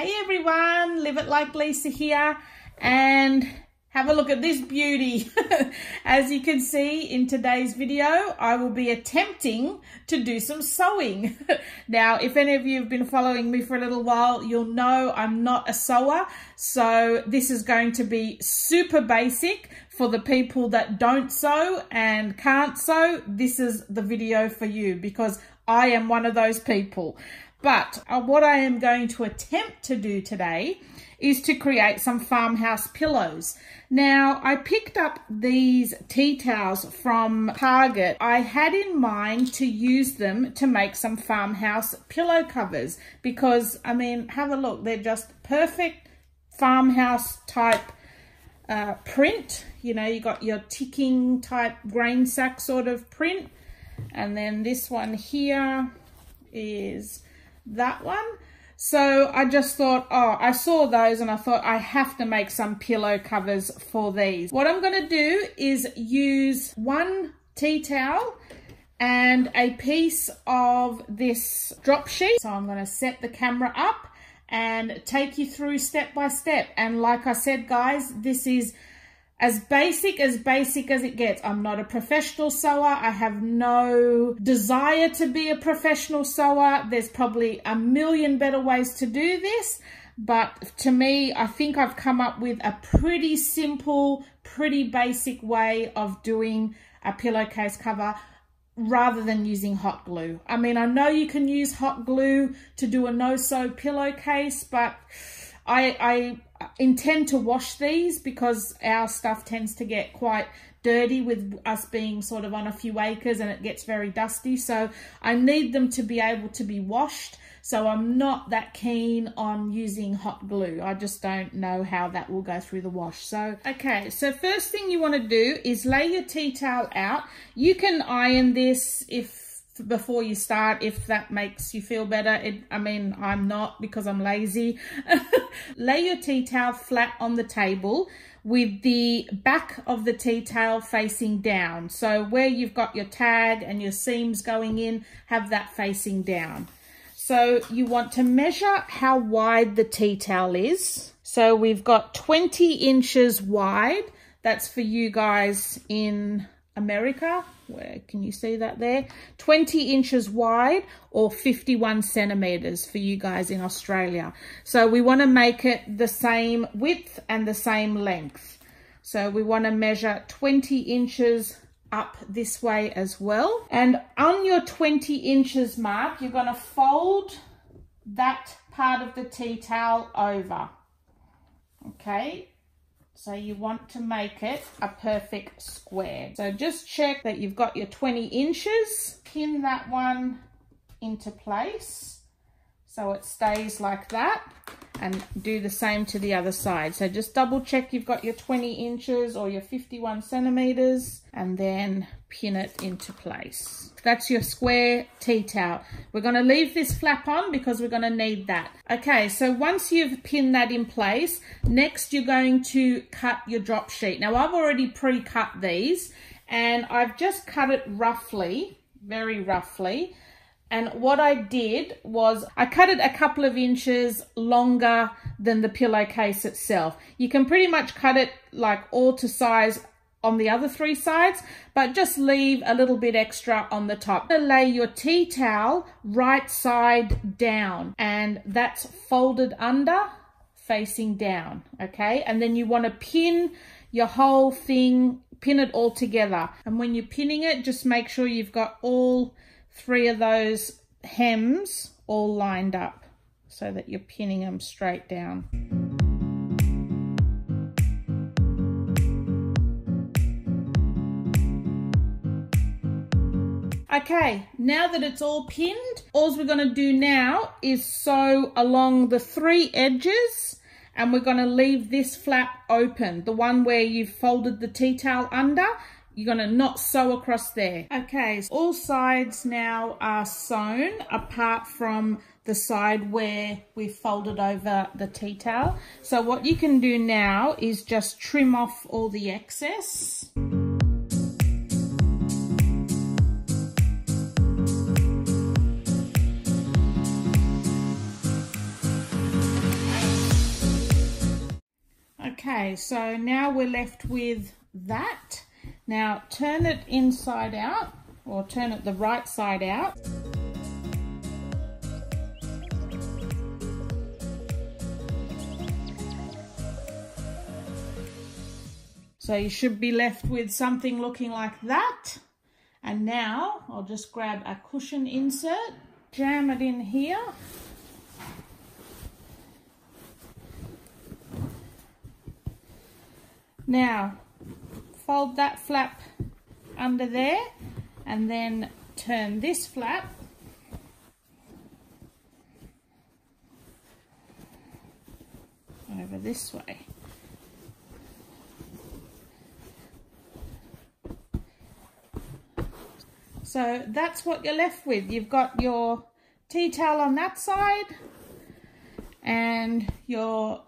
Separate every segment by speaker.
Speaker 1: Hey everyone, Live It Like Lisa here and have a look at this beauty. As you can see in today's video, I will be attempting to do some sewing. now, if any of you have been following me for a little while, you'll know I'm not a sewer. So this is going to be super basic for the people that don't sew and can't sew. This is the video for you because I am one of those people. But uh, what I am going to attempt to do today is to create some farmhouse pillows. Now, I picked up these tea towels from Target. I had in mind to use them to make some farmhouse pillow covers because, I mean, have a look. They're just perfect farmhouse type uh, print. You know, you got your ticking type grain sack sort of print. And then this one here is that one. So I just thought, oh, I saw those and I thought I have to make some pillow covers for these. What I'm going to do is use one tea towel and a piece of this drop sheet. So I'm going to set the camera up and take you through step by step. And like I said, guys, this is as basic as basic as it gets. I'm not a professional sewer. I have no desire to be a professional sewer. There's probably a million better ways to do this. But to me, I think I've come up with a pretty simple, pretty basic way of doing a pillowcase cover rather than using hot glue. I mean, I know you can use hot glue to do a no-sew pillowcase, but I, I intend to wash these because our stuff tends to get quite dirty with us being sort of on a few acres and it gets very dusty. So I need them to be able to be washed. So I'm not that keen on using hot glue. I just don't know how that will go through the wash. So, okay, so first thing you want to do is lay your tea towel out. You can iron this if before you start if that makes you feel better. It, i mean i'm not because i'm lazy. Lay your tea towel flat on the table with the back of the tea towel facing down. So where you've got your tag and your seams going in have that facing down. So you want to measure how wide the tea towel is. So we've got 20 inches wide. That's for you guys in America. Where can you see that there? 20 inches wide or 51 centimeters for you guys in Australia. So we want to make it the same width and the same length. So we want to measure 20 inches up this way as well. And on your 20 inches mark, you're going to fold that part of the tea towel over. Okay, so you want to make it a perfect square. So just check that you've got your 20 inches. Pin that one into place so it stays like that and do the same to the other side. So just double check you've got your 20 inches or your 51 centimeters and then pin it into place. That's your square tea towel. We're going to leave this flap on because we're going to need that. Okay, so once you've pinned that in place, next you're going to cut your drop sheet. Now I've already pre-cut these and I've just cut it roughly, very roughly. And what I did was I cut it a couple of inches longer than the pillowcase itself. You can pretty much cut it like all to size on the other three sides, but just leave a little bit extra on the top. Lay your tea towel right side down and that's folded under facing down, okay? And then you want to pin your whole thing, pin it all together. And when you're pinning it, just make sure you've got all three of those hems all lined up so that you're pinning them straight down. Okay, now that it's all pinned, all we're going to do now is sew along the three edges and we're going to leave this flap open, the one where you've folded the tea towel under. You're to not sew across there. Okay, so all sides now are sewn apart from the side where we've folded over the tea towel. So what you can do now is just trim off all the excess. Okay, so now we're left with that. Now turn it inside out or turn it the right side out. So you should be left with something looking like that. And now I'll just grab a cushion insert, jam it in here. Now, fold that flap under there and then turn this flap over this way. So that's what you're left with. You've got your tea towel on that side and your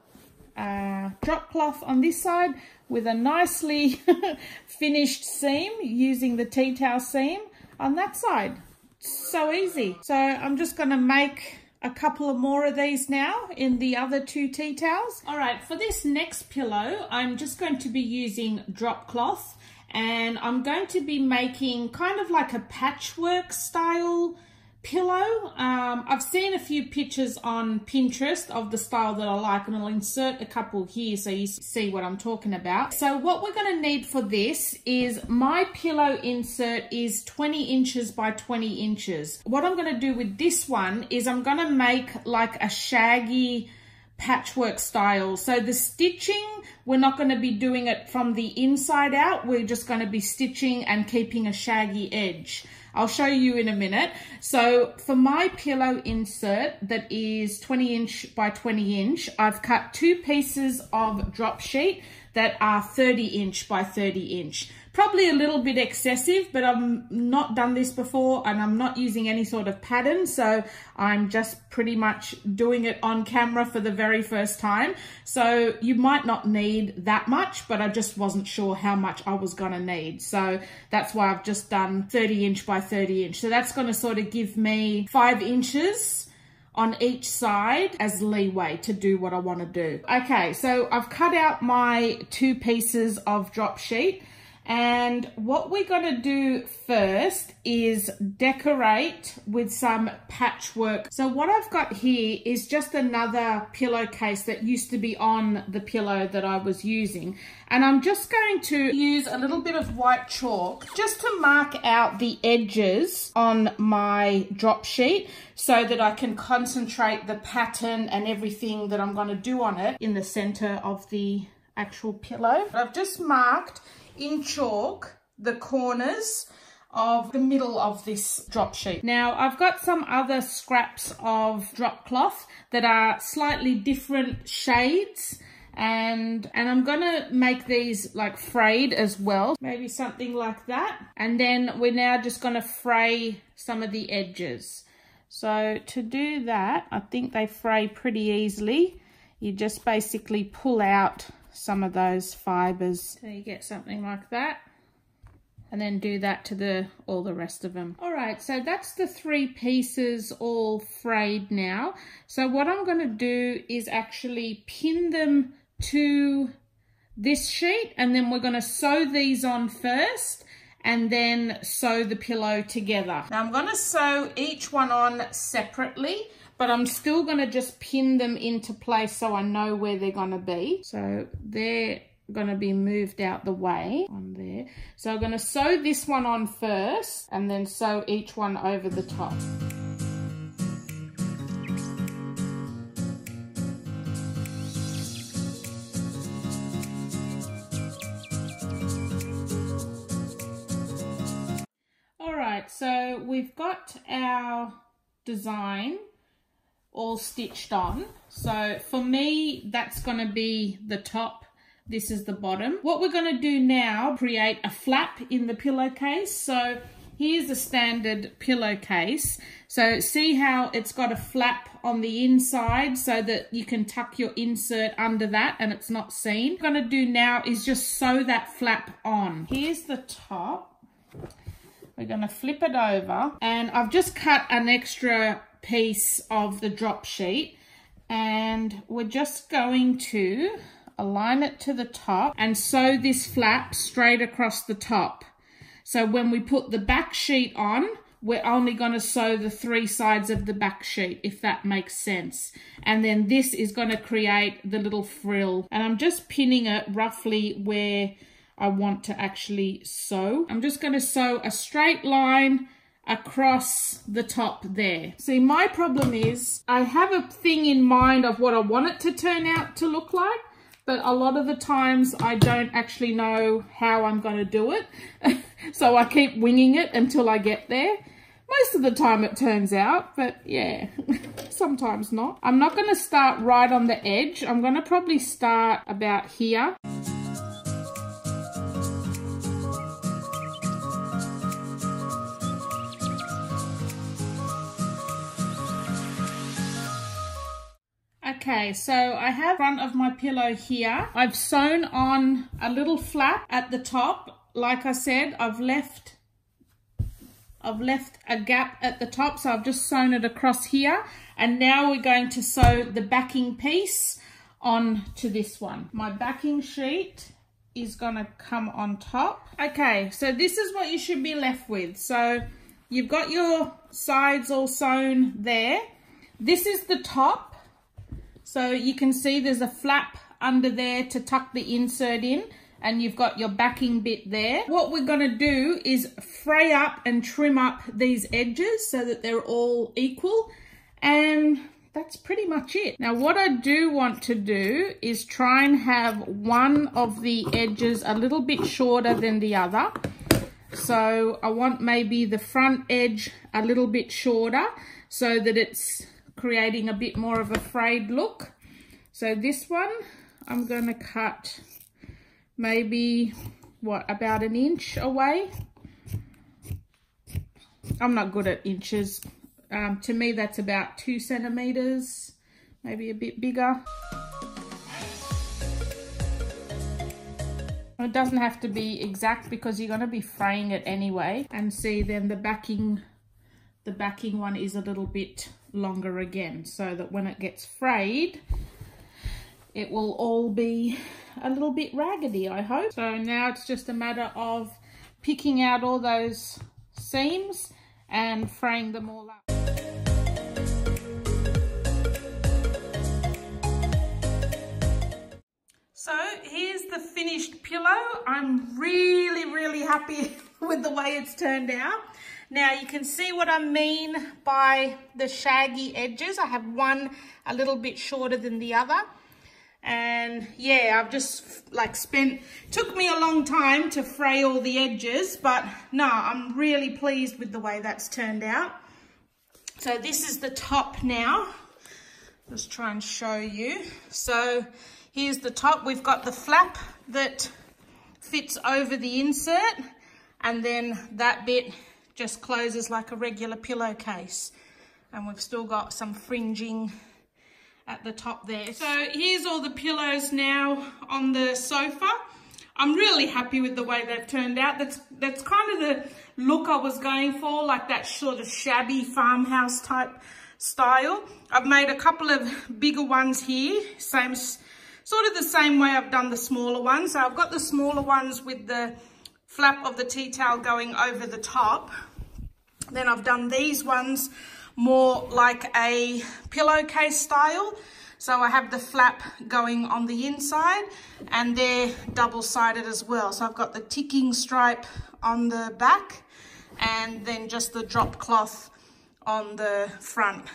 Speaker 1: uh, drop cloth on this side with a nicely finished seam using the tea towel seam on that side. So easy. So I'm just going to make a couple of more of these now in the other two tea towels. All right, for this next pillow, I'm just going to be using drop cloth and I'm going to be making kind of like a patchwork style pillow. Um, I've seen a few pictures on Pinterest of the style that I like and I'll insert a couple here so you see what I'm talking about. So what we're going to need for this is my pillow insert is 20 inches by 20 inches. What I'm going to do with this one is I'm going to make like a shaggy patchwork style. So the stitching, we're not going to be doing it from the inside out. We're just going to be stitching and keeping a shaggy edge. I'll show you in a minute. So for my pillow insert that is 20 inch by 20 inch, I've cut two pieces of drop sheet that are 30 inch by 30 inch. Probably a little bit excessive, but I've not done this before and I'm not using any sort of pattern. So I'm just pretty much doing it on camera for the very first time. So you might not need that much, but I just wasn't sure how much I was gonna need. So that's why I've just done 30 inch by 30 inch. So that's gonna sort of give me five inches on each side as leeway to do what I want to do. Okay, so I've cut out my two pieces of drop sheet and what we're going to do first is decorate with some patchwork. So what I've got here is just another pillowcase that used to be on the pillow that I was using. And I'm just going to use a little bit of white chalk just to mark out the edges on my drop sheet so that I can concentrate the pattern and everything that I'm going to do on it in the center of the actual pillow. I've just marked in chalk the corners of the middle of this drop sheet. Now I've got some other scraps of drop cloth that are slightly different shades and and I'm gonna make these like frayed as well. Maybe something like that. And then we're now just gonna fray some of the edges. So to do that I think they fray pretty easily. You just basically pull out some of those fibers. So you get something like that. And then do that to the all the rest of them. All right, so that's the three pieces all frayed now. So what I'm going to do is actually pin them to this sheet and then we're going to sew these on first and then sew the pillow together. Now I'm going to sew each one on separately but I'm still going to just pin them into place so I know where they're going to be. So they're going to be moved out the way on there. So I'm going to sew this one on first and then sew each one over the top. All right, so we've got our design all stitched on. So for me, that's going to be the top. This is the bottom. What we're going to do now, create a flap in the pillowcase. So here's a standard pillowcase. So see how it's got a flap on the inside so that you can tuck your insert under that and it's not seen. What I'm going to do now is just sew that flap on. Here's the top. We're going to flip it over and I've just cut an extra piece of the drop sheet and we're just going to align it to the top and sew this flap straight across the top. So when we put the back sheet on, we're only going to sew the three sides of the back sheet, if that makes sense. And then this is going to create the little frill. And I'm just pinning it roughly where I want to actually sew. I'm just going to sew a straight line across the top there. See, my problem is I have a thing in mind of what I want it to turn out to look like, but a lot of the times I don't actually know how I'm going to do it. so I keep winging it until I get there. Most of the time it turns out, but yeah, sometimes not. I'm not going to start right on the edge. I'm going to probably start about here. Okay, so I have front of my pillow here. I've sewn on a little flap at the top. Like I said, I've left I've left a gap at the top, so I've just sewn it across here. And now we're going to sew the backing piece on to this one. My backing sheet is going to come on top. Okay, so this is what you should be left with. So you've got your sides all sewn there. This is the top. So you can see there's a flap under there to tuck the insert in and you've got your backing bit there. What we're going to do is fray up and trim up these edges so that they're all equal and that's pretty much it. Now what I do want to do is try and have one of the edges a little bit shorter than the other. So I want maybe the front edge a little bit shorter so that it's creating a bit more of a frayed look. So this one I'm going to cut maybe, what, about an inch away. I'm not good at inches. Um, to me, that's about two centimeters, maybe a bit bigger. It doesn't have to be exact because you're going to be fraying it anyway. And see, then the backing, the backing one is a little bit longer again, so that when it gets frayed, it will all be a little bit raggedy, I hope. So now it's just a matter of picking out all those seams and fraying them all up. So here's the finished pillow. I'm really, really happy with the way it's turned out. Now you can see what I mean by the shaggy edges. I have one a little bit shorter than the other. And yeah I've just like spent took me a long time to fray all the edges but no I'm really pleased with the way that's turned out. So this is the top now. Let's try and show you. So here's the top. We've got the flap that fits over the insert and then that bit just closes like a regular pillowcase and we've still got some fringing at the top there. So here's all the pillows now on the sofa. I'm really happy with the way they've turned out. That's that's kind of the look I was going for, like that sort of shabby farmhouse type style. I've made a couple of bigger ones here, same sort of the same way I've done the smaller ones. So I've got the smaller ones with the flap of the tea towel going over the top. Then I've done these ones more like a pillowcase style. So I have the flap going on the inside and they're double-sided as well. So I've got the ticking stripe on the back and then just the drop cloth on the front.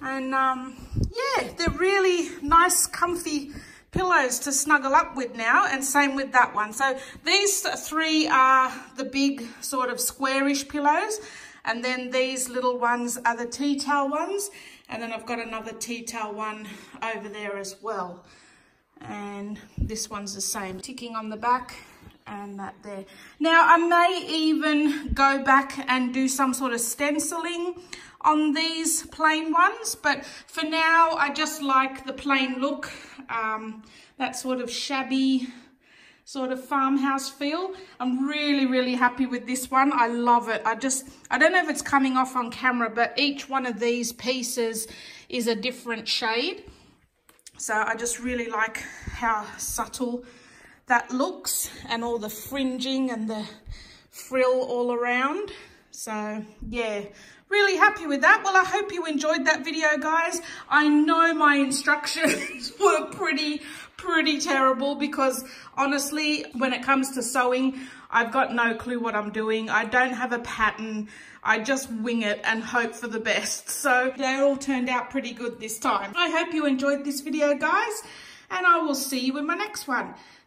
Speaker 1: And um, yeah, they're really nice, comfy pillows to snuggle up with now and same with that one. So these three are the big sort of squarish pillows and then these little ones are the tea towel ones. And then I've got another tea towel one over there as well. And this one's the same, ticking on the back and that there. Now I may even go back and do some sort of stenciling on these plain ones, but for now I just like the plain look, um, that sort of shabby sort of farmhouse feel. I'm really, really happy with this one. I love it. I just, I don't know if it's coming off on camera, but each one of these pieces is a different shade. So I just really like how subtle that looks and all the fringing and the frill all around. So yeah, really happy with that. Well, I hope you enjoyed that video, guys. I know my instructions were pretty, pretty terrible because honestly, when it comes to sewing, I've got no clue what I'm doing. I don't have a pattern. I just wing it and hope for the best. So they all turned out pretty good this time. I hope you enjoyed this video, guys, and I will see you in my next one.